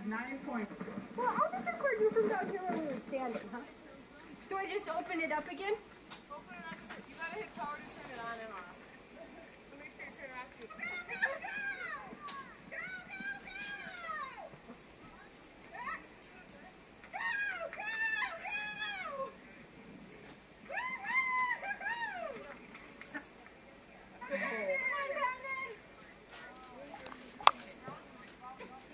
nine point. Well, I'll just record you from down here when we were standing, huh? Do I just open it up again? Open it up. You gotta hit power to turn it on and off. So make sure you turn it off too.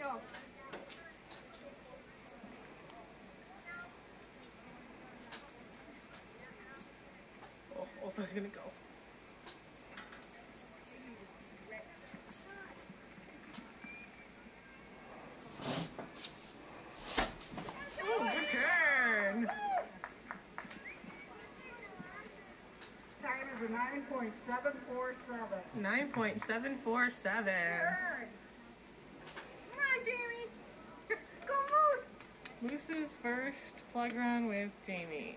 No. Olfa's gonna go. Oh, good turn. Time is a nine point seven four seven. 9.747. Turn. Come on, Jamie. Go Moose. Moose's first flag run with Jamie.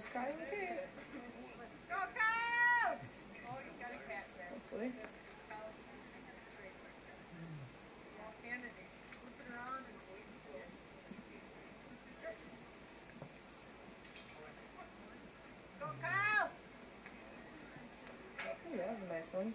seven oh. Woohoo! Go Moose! When is that? Yeah. A little bit there. Here's Kylie Kate. Go, Kyle! Hopefully. Go, Kyle! Oh, that was a nice one.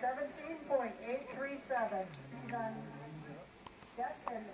Kyle's time was seventeen point eight three seven. He's on deck and